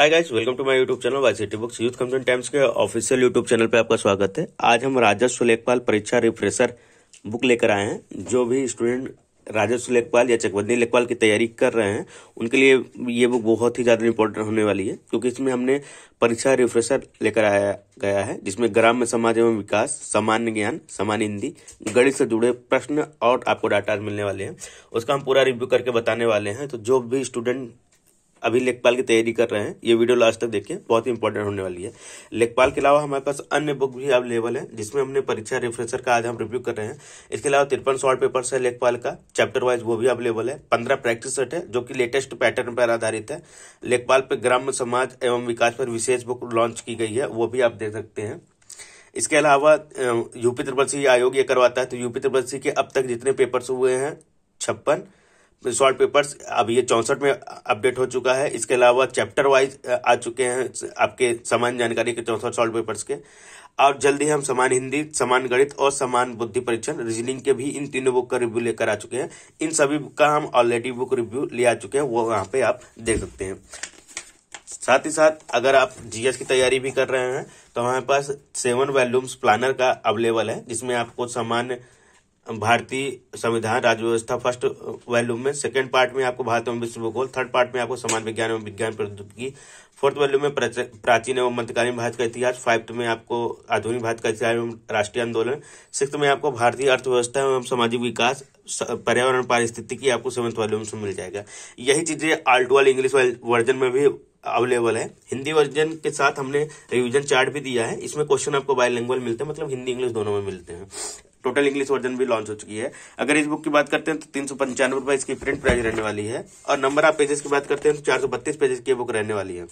Hi guys welcome to my YouTube channel Y city books youth complaint times के official YouTube channel पे आपका स्वागत है। आज हम राजस्व लेखपाल परीक्षा रिफ्रेशर बुक लेकर आए हैं। जो भी स्टूडेंट राजस्व लेखपाल या चकबंदी लेखपाल की तैयारी कर रहे हैं, उनके लिए ये बुक बहुत ही ज़्यादा इंपॉर्टेंट होने वाली है, क्योंकि इसमें हमने परीक्षा रिफ्रेशर लेकर आया, गया है, जिसमें ग्राम में समाज एवं विकास, सामान्य ज्ञान, सामान्य हिंदी, गणित से जुड़े प्रश्न और आपको डाटा मिलने वाले हैं। उसका हम पूरा रिव्यू करके बताने वाले हैं। तो जो भी स्टूडेंट अभी लेखपाल की तैयारी कर रहे हैं। ये वीडियो लास्ट तक देखिए, बहुत ही इंपॉर्टेंट होने वाली है। लेखपाल के अलावा हमारे पास अन्य बुक भी अवेलेबल है, जिसमें हमने परीक्षा रिफ्रेशर का आज हम रिव्यू कर रहे हैं। इसके अलावा तिरपन शॉर्ट पेपर है लेखपाल का चैप्टर वाइज वो भी अवेलेबल है। पंद्रह प्रैक्टिस सेट है, जो कि लेटेस्ट पैटर्न पर आधारित है। लेखपाल पर ग्राम, समाज एवं विकास पर विशेष बुक लॉन्च की गई है, वो भी आप देख सकते हैं। इसके अलावा यूपी त्रिपल सी आयोग ये करवाता है तो यूपी त्रिपल सी के अब तक जितने पेपर्स हुए हैं, छप्पन शॉर्ट पेपर्स, अब ये चौसठ में अपडेट हो चुका है। इसके अलावा चैप्टर वाइज आ चुके हैं आपके समान जानकारी के चौसठ शॉर्ट पेपर्स के। और जल्दी हम समान हिंदी, समान गणित और समान बुद्धि परीक्षण, रीजनिंग के भी इन तीनों बुक का रिव्यू लेकर आ चुके हैं। इन सभी का हम ऑलरेडी बुक रिव्यू ले आ चुके हैं, वो वहाँ पे आप देख सकते हैं। साथ ही साथ, अगर आप जीएस की तैयारी भी कर रहे हैं तो हमारे पास सेवन वैल्यूम्स प्लानर का अवेलेबल है, जिसमें आपको सामान्य भारतीय संविधान राज्य व्यवस्था फ़र्स्ट वॉल्यूम में सेकेंड पार्ट में आपको भारत एवं विश्व भूगोल थर्ड पार्ट में आपको समान विज्ञान एवं विज्ञान प्रौद्योगिकी फोर्थ वॉल्यूम में प्राचीन एवं मध्यकालीन भारत का इतिहास फाइव्थ में आपको आधुनिक भारत का इतिहास एवं राष्ट्रीय आंदोलन सिक्स में आपको भारतीय अर्थव्यवस्था एवं सामाजिक विकास पर्यावरण पारिस्थितिकी आपको सेवंथ वॉल्यूम में मिल जाएगा। यही चीज़ें आल्टो वाले इंग्लिश वर्जन में भी अवेलेबल है। हिंदी वर्जन के साथ हमने रिवीजन चार्ट भी दिया है। इसमें क्वेश्चन आपको बायलिंगुअल मिलते हैं मतलब हिंदी इंग्लिश दोनों में मिलते हैं। टोटल इंग्लिश वर्जन भी लॉन्च हो चुकी है। अगर इस बुक की बात करते हैं तो तीन सौ पंचानवे रुपए इसकी प्रिंट प्राइस रहने वाली है। और नंबर ऑफ़ पेजेस की बात करते हैं तो चार सौ बत्तीस पेजेस की बुक रहने वाली है।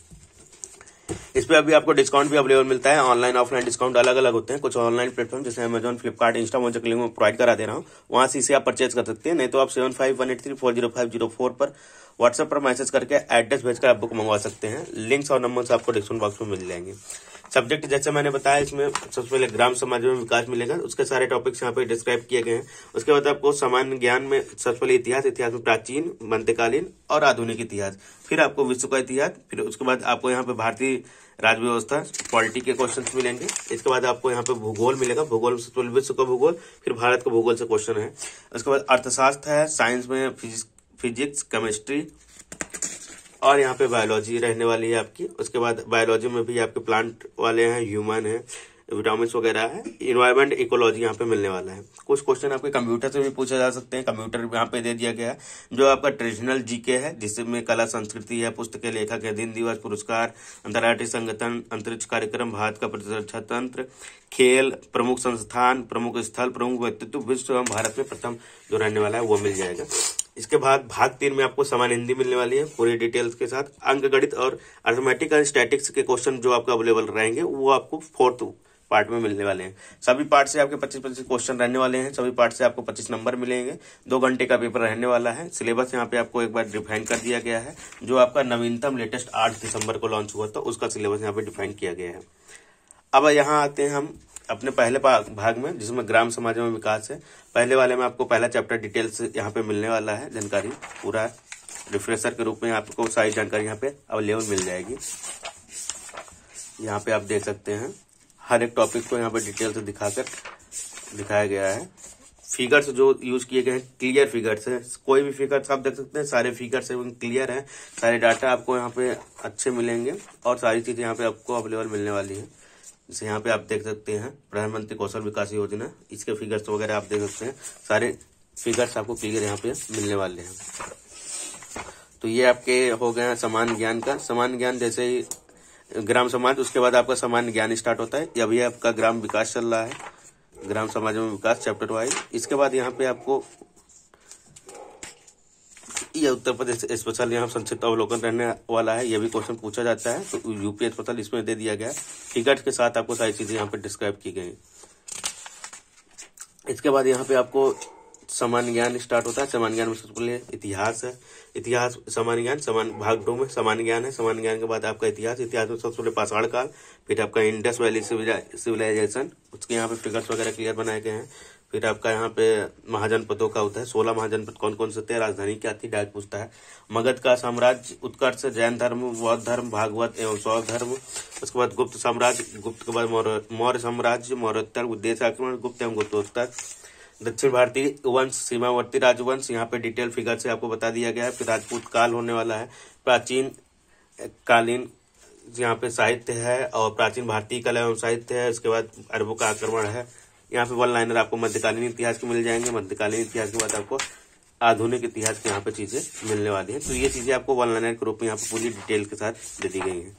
इस पर अभी आपको डिस्काउंट भी अवेलेबल मिलता है। ऑनलाइन ऑफलाइन डिस्काउंट अलग अलग होते हैं। कुछ ऑनलाइन प्लेटफॉर्म जैसे अमेजन फ्लिपकार्ट इंस्टा मुझे लिंक में प्रोवाइड करा दे रहा हूँ। वहाँ से इसे आप परचेज कर सकते हैं। नहीं तो आप seven five one eight three four zero five zero four पर व्हाट्सएप पर मैसेज करके एड्रेस भेजकर आप बुक मंगवा सकते हैं। लिंक्स और नंबर आपको डिस्काउंट बॉक्स में मिल जाएँगे। सब्जेक्ट जैसे मैंने बताया, इसमें सबसे पहले ग्राम समाज में विकास मिलेगा। उसके सारे टॉपिक्स यहाँ पे डिस्क्राइब किए गए हैं। उसके बाद आपको सामान्य ज्ञान में सबसे पहले इतिहास इतिहास में प्राचीन मध्यकालीन और आधुनिक इतिहास। फिर आपको विश्व का इतिहास, फिर उसके बाद आपको यहाँ पे भारतीय राज्य व्यवस्था पॉलिटी के क्वेश्चन मिलेंगे। इसके बाद आपको यहाँ पे भूगोल मिलेगा। भूगोल में विश्व का भूगोल, फिर भारत का भूगोल से क्वेश्चन है। उसके बाद अर्थशास्त्र है साइंस में फिजिक्स केमिस्ट्री और यहाँ पे बायोलॉजी रहने वाली है आपकी। उसके बाद बायोलॉजी में भी आपके प्लांट वाले हैं ह्यूमन है। विटामिन वगैरह है इन्वायरमेंट इकोलॉजी यहाँ पे मिलने वाला है। कुछ क्वेश्चन आपके कंप्यूटर से भी पूछे जा सकते हैं। कंप्यूटर यहाँ पे दे दिया गया है, जो आपका ट्रेडिशनल जीके है जिसमें कला, संस्कृति है, पुस्तक, लेखक है, दिन दिवस, पुरस्कार, अंतर्राष्ट्रीय संगठन, अंतरिक्ष कार्यक्रम, भारत का प्रतिरक्षा तंत्र, खेल, प्रमुख संस्थान, प्रमुख स्थल, प्रमुख व्यक्तित्व, विश्व एवं भारत में प्रथम जो रहने वाला है, वो मिल जाएगा। इसके बाद भाग तीन में आपको समान हिंदी मिलने वाली है, पूरी डिटेल्स के साथ। अंक गणित और अर्थमेटिक एंड स्टैटिक्स के क्वेश्चन जो आपका अवेलेबल रहेंगे, वो आपको फोर्थ पार्ट में मिलने वाले हैं। सभी पार्ट से आपके 25 पच्चीस क्वेश्चन रहने वाले हैं। सभी पार्ट से आपको 25 नंबर मिलेंगे। दो घंटे का पेपर रहने वाला है। सिलेबस यहाँ पे आपको एक बार डिफाइन कर दिया गया है। जो आपका नवीनतम लेटेस्ट आठ दिसंबर को लॉन्च हुआ था, उसका सिलेबस यहाँ पे डिफाइन किया गया है। अब यहाँ आते हैं हम अपने पहले भाग में, जिसमें ग्राम समाज में विकास है। पहले वाले में आपको पहला चैप्टर डिटेल्स यहाँ पे मिलने वाला है। जानकारी पूरा रिफ्रेशर के रूप में आपको सारी जानकारी यहाँ पे अवेलेबल मिल जाएगी। यहाँ पे आप देख सकते हैं। हर एक टॉपिक को यहाँ पे डिटेल से दिखाकर दिखाया गया है। फिगर्स जो यूज़ किए गए हैं क्लियर फिगर्स है। कोई भी फिगर्स आप देख सकते हैं, सारे फिगर्स एवं क्लियर है। सारे डाटा आपको यहाँ पे अच्छे मिलेंगे और सारी चीज़ें यहाँ पे आपको अवेलेबल मिलने वाली है। जैसे यहाँ पे आप देख सकते हैं, प्रधानमंत्री कौशल विकास योजना, इसके फिगर्स वगैरह आप देख सकते हैं। सारे फिगर्स आपको क्लियर यहाँ पे मिलने वाले हैं। तो ये आपके हो गए हैं समान ज्ञान का। समान ज्ञान जैसे ही ग्राम समाज, उसके बाद आपका सामान्य ज्ञान स्टार्ट होता है। अभी आपका ग्राम विकास चल रहा है। ग्राम समाज में विकास चैप्टर वाइज इसके बाद यहाँ पे आपको यह उत्तर प्रदेश स्पेशल यहाँ संक्षिप्त अवलोकन रहने वाला है। यह भी क्वेश्चन पूछा जाता है। तो यूपी स्पेशल इसमें दे दिया गया। टिकट के साथ आपको सारी चीज़ें यहाँ पे डिस्क्राइब की गई। इसके बाद यहाँ पे आपको समान ज्ञान स्टार्ट होता है। समान ज्ञान में सबसे पहले इतिहास है। इतिहास समान ज्ञान समान भाग दो में समान ज्ञान है। समान ज्ञान के बाद आपका इतिहास। इतिहास में सबसे पहले पाषाण काल, फिर आपका इंडस वैली सिविलाइजेशन उसके यहाँ पे फिगर्स वगैरह क्लियर बनाए गए हैं। फिर आपका यहाँ पे महाजनपदों का होता है। सोलह महाजनपद कौन कौन से थे? राजधानी क्या थी? डायरेक्ट पूछता है। मगध का साम्राज्य, उत्कर्ष, जैन धर्म, बौद्ध धर्म, भागवत एवं सौ धर्म। उसके बाद गुप्त साम्राज्य, गुप्त के बाद मौर्य साम्राज्य, मौर्योत्तर उद्देश्य आक्रमण, गुप्त एवं गुप्तोत्तर। दक्षिण भारतीय वंश, सीमावर्ती राजवंश, यहाँ पे डिटेल फिगर से आपको बता दिया गया है फिर राजपूत काल होने वाला है। प्राचीन कालीन यहाँ पे साहित्य है और प्राचीन भारतीय कला एवं साहित्य है। उसके बाद अरबों का आक्रमण है। यहाँ पे वन लाइनर आपको मध्यकालीन इतिहास के मिल जाएँगे। मध्यकालीन इतिहास के बाद आपको आधुनिक इतिहास के यहाँ पे चीज़ें मिलने वाली है। तो ये चीज़ें आपको वन लाइनर के रूप में यहाँ पे पूरी डिटेल के साथ दे दी गई है।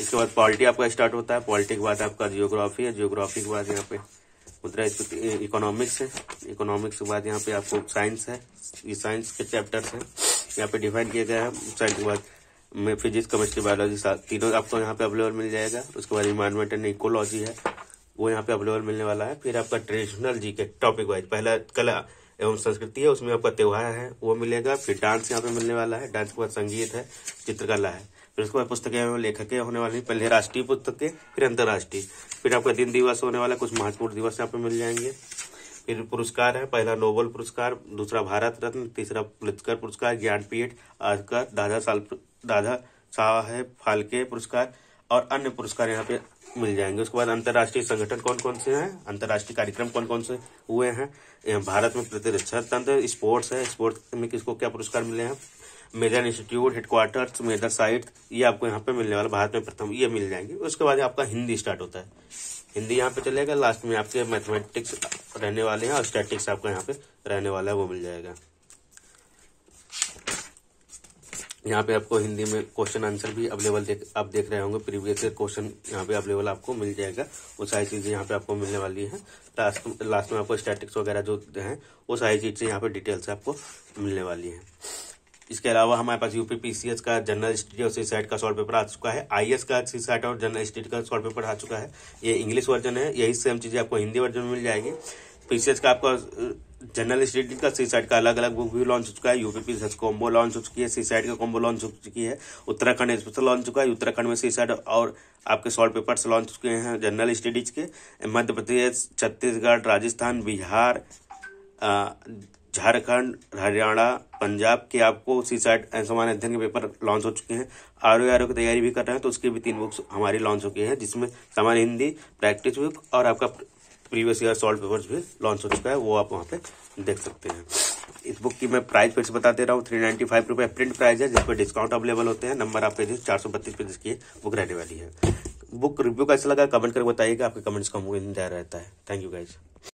इसके बाद पॉलिटी आपका स्टार्ट होता है। पॉलिटी के बाद आपका जियोग्राफी है। जियोग्राफी के बाद यहाँ पे मुद्रा इकोनॉमिक्स है। इकोनॉमिक्स के बाद यहाँ पे आपको साइंस है। ये साइंस के चैप्टर्स है। यहाँ पे डिफाइन किया गया है। साइंस के बाद में फिजिक्स केमिस्ट्री बायोलॉजी तीनों आपको यहाँ पे अवेलेबल मिल जाएगा। उसके बाद इन्वायरमेंट एंड इकोलॉजी है। वो यहाँ पे अवेलेबल मिलने वाला है। फिर आपका ट्रेडिशनल जी के टॉपिक वाइज पहला कला एवं संस्कृति है। उसमें आपका त्योहार है। वो मिलेगा। फिर डांस यहाँ पे मिलने वाला है। डांस के बाद संगीत है। चित्रकला है। फिर उसके बाद पुस्तकें लेखक होने वाली पहले राष्ट्रीय पुस्तकें फिर अंतर्राष्ट्रीय। फिर आपका दिन दिवस होने वाला, कुछ महत्वपूर्ण दिवस यहाँ पे मिल जाएँगे। फिर पुरस्कार है, पहला नोबल पुरस्कार, दूसरा भारत रत्न, तीसरा पुलित्कर पुरस्कार ज्ञानपीठ आज का दादा साल, दादा साहेब फालके पुरस्कार और अन्य पुरस्कार यहाँ पे मिल जाएँगे। उसके बाद अंतर्राष्ट्रीय संगठन कौन कौन से हैं? अंतर्राष्ट्रीय कार्यक्रम कौन कौन से हुए हैं? भारत में प्रतिरक्षा तंत्र, स्पोर्ट्स है। स्पोर्ट्स में किसको क्या पुरस्कार मिले हैं? Major institute headquarter major site, ये आपको यहाँ पे मिलने वाला। भारत में प्रथम ये मिल जाएँगे। उसके बाद आपका हिंदी स्टार्ट होता है। हिंदी यहाँ पे चलेगा। लास्ट में आपके मैथमेटिक्स रहने वाले हैं और स्टैटिक्स आपका यहाँ पे रहने वाला है, वो मिल जाएगा। यहाँ पे आपको हिंदी में क्वेश्चन आंसर भी अवेलेबल देख, आप देख रहे होंगे प्रीवियस क्वेश्चन यहाँ पे अवेलेबल आपको मिल जाएगा। वो सारी चीज़ें यहाँ पे आपको मिलने वाली है। लास्ट लास्ट में आपको स्टैटिक्स वगैरह जो हैं, वो सारी चीज़ें यहाँ पे डिटेल से आपको मिलने वाली है। इसके अलावा हमारे पास यूपी पीसीएस का जनरल स्टडी और सी का सॉल्व पेपर आ चुका है। आईएएस का सी और जनरल स्टडी का सॉल्व पेपर आ चुका है। ये इंग्लिश वर्जन है, यही सेम चीज़ें आपको हिंदी वर्जन में मिल जाएगी। पीसीएस का आपका जनरल स्टडी का सी साइड का अलग अलग बुक भी लॉन्च हो चुका है। यूपी पीसीएस कॉम्बो लॉन्च हो चुकी है सी साइड का कॉम्बो लॉन्च हो चुकी है, उत्तराखंड स्पेशल लॉन्च चुका है। उत्तराखंड में सी साइड और आपके सॉल्व पेपर्स लॉन्च चुके हैं जनरल स्टडीज़ के। मध्य प्रदेश, छत्तीसगढ़, राजस्थान, बिहार झारखंड, हरियाणा, पंजाब के आपको सी साइड सामान्य अध्ययन के पेपर लॉन्च हो चुके हैं। आर ओ की तैयारी भी कर रहे हैं तो उसकी भी तीन बुक्स हमारी लॉन्च हो गई है, जिसमें सामान्य हिंदी प्रैक्टिस बुक और आपका प्रीवियस ईयर सॉल्व पेपर्स भी लॉन्च हो चुका है, वो आप वहाँ पे देख सकते हैं। इस बुक की मैं प्राइस फिर से बता दे रहा हूँ थ्री नाइन्टी फाइव रुपये प्रिंट प्राइस है, जिस पर डिस्काउंट अवेलेबल होते हैं नंबर आपके चार सौ बत्तीस पे जिसकी बुक रहने वाली है। बुक रिव्यू कैसा लगा कमेंट करके बताइएगा, आपके कमेंट्स का मुझे इंतज़ार रहता है। Thank you guys